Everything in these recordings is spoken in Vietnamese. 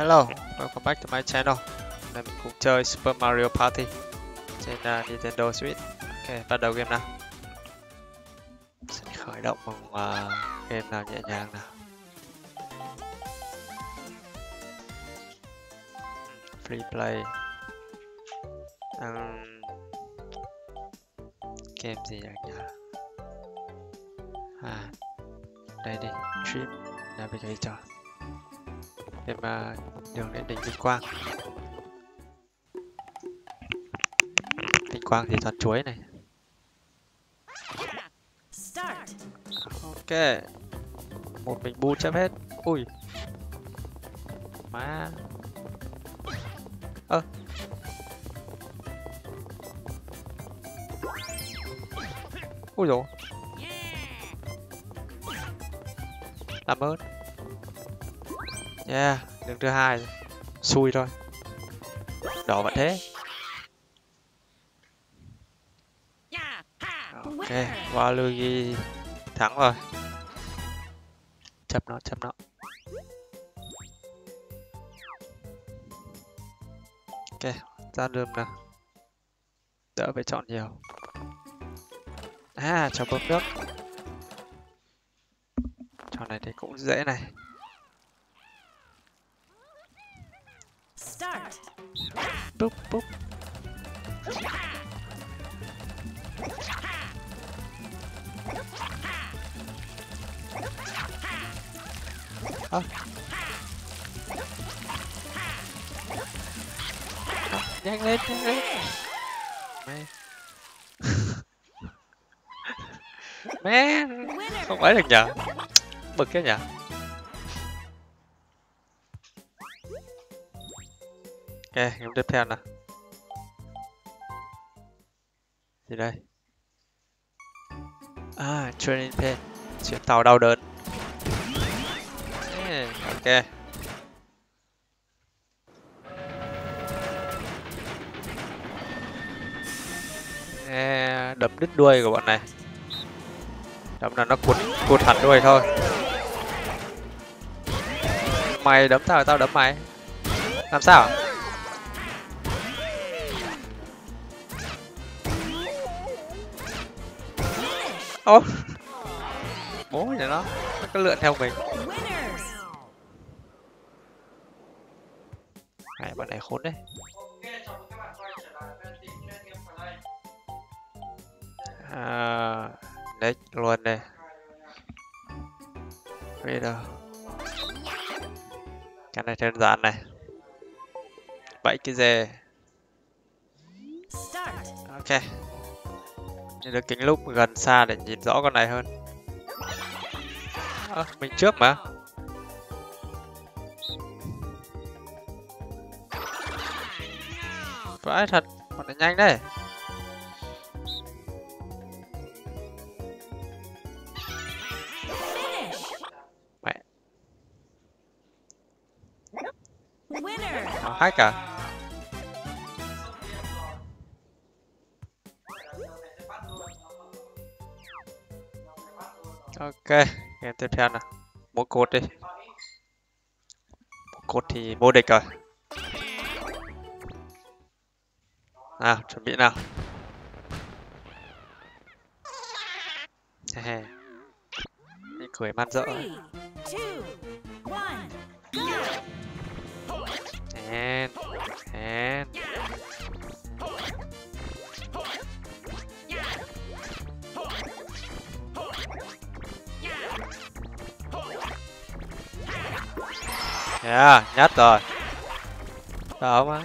Hello, welcome back to my channel. Hôm mình cùng chơi Super Mario Party trên uh, Nintendo Switch. Ok, bắt đầu game nào. Sẽ khởi động bằng uh, game nào nhẹ nhàng nào. Hmm, free play. Um, game gì nhỉ? À, đây đi, Trip Navigator game mà đường đến đỉnh Vinh Quang. Vinh Quang thì toàn chuối này. Ok. Một mình bu chấp hết. Ui. Má. Ơ. À. ui dồi. Làm ơn. Yeah, đường thứ hai xui thôi. Đỏ vẫn thế. Ok, Waluigi thắng rồi. Chấp nó, chấp nó. Ok, ra đường nào. Đỡ phải chọn nhiều. À, cho bơm nước. Trò này thì cũng dễ này. Boop, boop. À. À, nhanh lên, nhanh lên. Mẹ. Mẹ, không phải được nhở? Bực cái nhở? Ok, game tiếp theo nào. Gì đây? À, training pain. Chuyển tàu đau đớn. Yeah, ok. Nghe đập đứt đuôi của bọn này. Đấm là nó cuốn cuột hẳn đuôi thôi. Mày đấm tao tao đấm mày. Làm sao? Ô bố nhà nó nó cứ lượn theo mình. Này bọn này khốn đấy. À, đấy luôn đây. Giờ. Cái này đơn giản này. Bảy cái dê. Ok. Nhìn được kính lúc gần xa để nhìn rõ con này hơn. À, Mình trước mà. Vãi thật, con này nhanh đấy. Mẹ. Nó hack à game tiếp theo nào. mỗi cột đi. mỗi cột thì vô địch rồi. Nào, chuẩn bị nào. hehe, cười man dợ. Yeah, nhát rồi. Đó mà.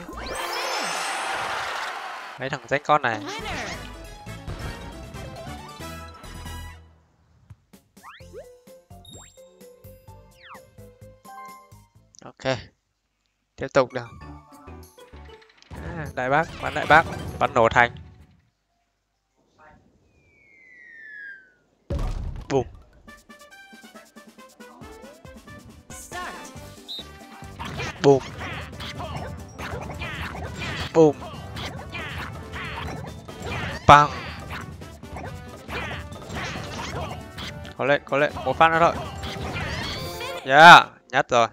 Mấy thằng rách con này. Ok. Tiếp tục nào. À, đại bác, bắn đại bác, bắn nổ thành. Boom. Boom. Bang. Có lệ, có lệ, một phát nữa thôi. Yeah, nhát rồi.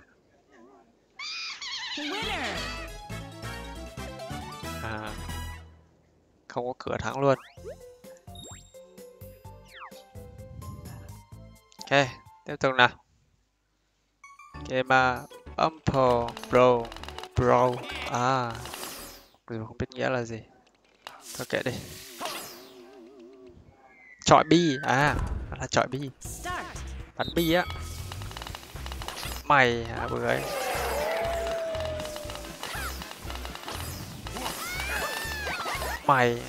À, không có cửa thắng luôn ok tiếp tục nào game uh, ample Pro Pro à dù không biết nghĩa là gì? Thôi kệ đi. Chọi bi à là chọi bi. Bắn bi á. Mày hả bữa ấy? Mày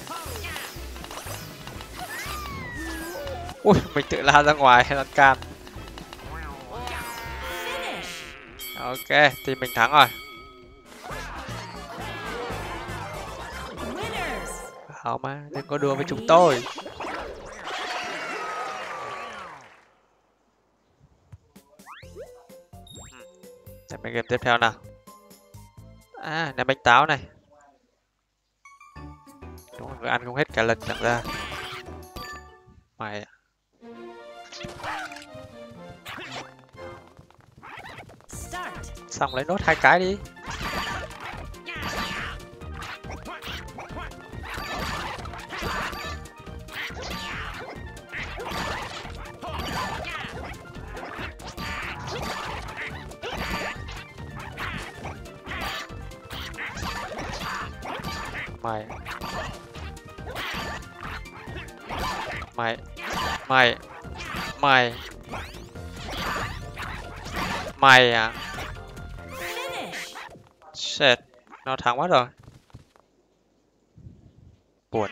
ui, mình tự la ra ngoài lan can. Ok thì mình thắng rồi. Hảo mà đừng có đùa với chúng tôi. Để mình game tiếp theo nào. À, ném bánh táo này. Đúng rồi, ăn không hết cả lần chẳng ra. Mày Xong lấy nốt hai cái đi. Mày. Mày. Mày. Mày. Mày à? Nó thắng mất rồi. Buồn?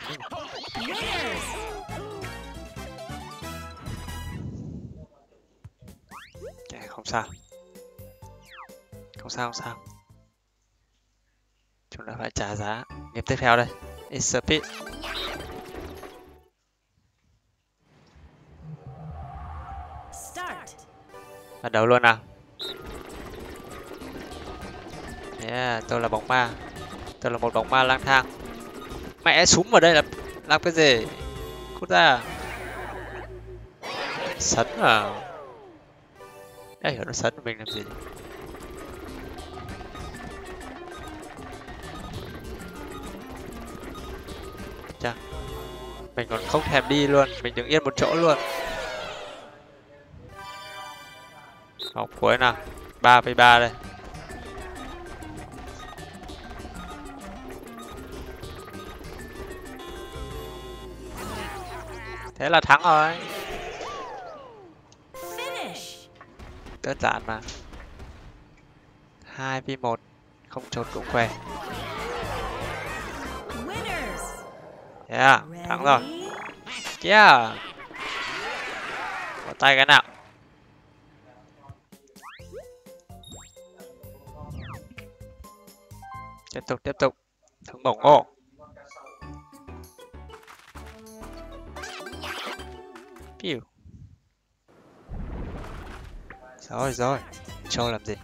Winners. Ok, không sao. Không sao, không sao. Chúng ta phải trả giá. Game tiếp theo đây. It's a pit. Start. Bắt đầu luôn nào. Yeah, tôi là bóng ma. Tôi là một bóng ma lang thang. Mẹ súng vào đây là làm cái gì? Cút ra. Sấn à? Ê, nó sấn mình làm gì? Chà. Mình còn không thèm đi luôn, mình đứng yên một chỗ luôn. học cuối nào. 3 với 3 đây. Thế là thắng rồi. Đơn giản mà. 2 v 1 không trốn cũng. Winners. Yeah, thắng rồi. Yeah. Có tay cái nào? Tiếp tục, tiếp tục. Thắng bổng ngộ. Piu. Rồi rồi, show làm gì?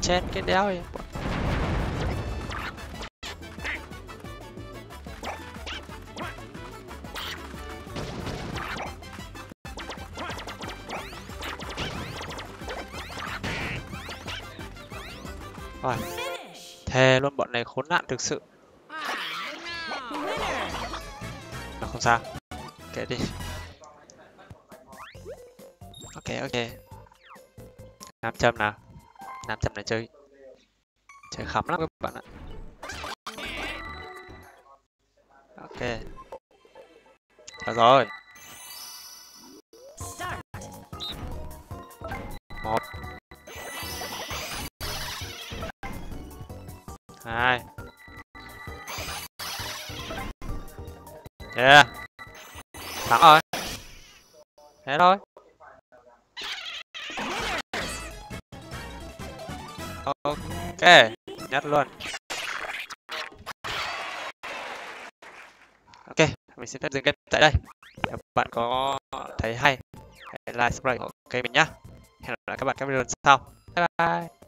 Chen cái đéo ấy. Rồi, thề luôn bọn này khốn nạn thực sự. Nó không sao. Kệ đi. Ok ok. Nam châm nào. Nam châm này chơi chơi khắm lắm các bạn ạ. Ok. Được rồi. Hai yeah thắng rồi. Thế thôi. Ok, nhất luôn. Ok, mình xin phép dừng game tại đây. Nếu bạn có thấy hay, hãy like, subscribe của kênh mình nhé hẹn gặp lại các bạn các video lần sau. Bye bye.